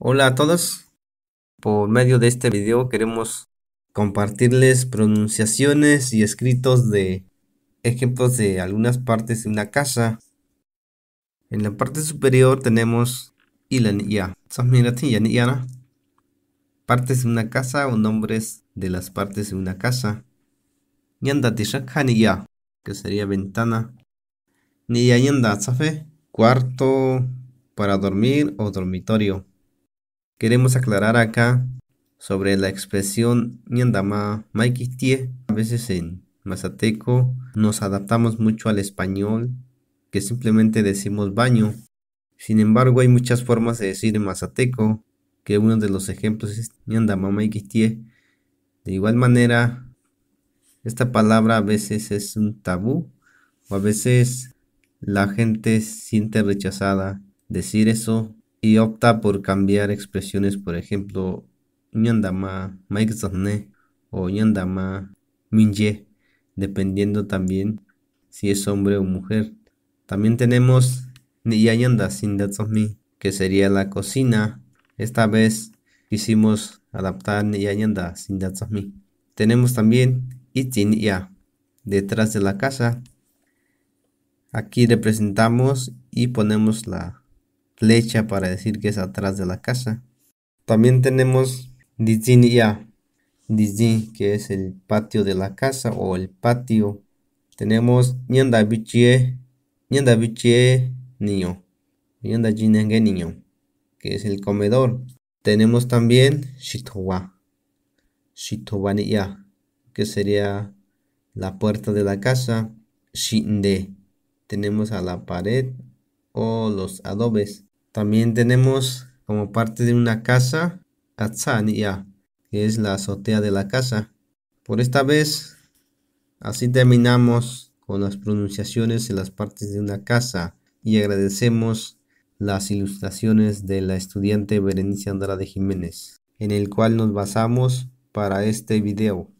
Hola a todos. Por medio de este video queremos compartirles pronunciaciones y escritos de ejemplos de algunas partes de una casa. En la parte superior tenemos ilan ya. Partes de una casa o nombres de las partes de una casa. Yanda ya, que sería ventana. Ni yanda cuarto para dormir o dormitorio. Queremos aclarar acá sobre la expresión Nyandama Maikitie. A veces en mazateco nos adaptamos mucho al español, que simplemente decimos baño. Sin embargo, hay muchas formas de decir en mazateco, que uno de los ejemplos es Nyandama Maikitie. De igual manera, esta palabra a veces es un tabú o a veces la gente siente rechazada decir eso y opta por cambiar expresiones, por ejemplo, ñandama maikzane o ñandama minje, dependiendo también si es hombre o mujer. También tenemos niyayanda sindatsomi, que sería la cocina. Esta vez quisimos adaptar niyayanda sindatsomi. Tenemos también ya detrás de la casa. Aquí representamos y ponemos la flecha para decir que es atrás de la casa. También tenemos ya, Dizin, que es el patio de la casa o el patio. Tenemos Nyanda Bichie, Nyanda Bichie niño, Nyanda Jinenge niño, que es el comedor. Tenemos también Shitowa, ya, que sería la puerta de la casa. Shinde, tenemos a la pared o los adobes. También tenemos como parte de una casa Atsania, que es la azotea de la casa. Por esta vez, así terminamos con las pronunciaciones de las partes de una casa y agradecemos las ilustraciones de la estudiante Berenice Andrade Jiménez, en el cual nos basamos para este video.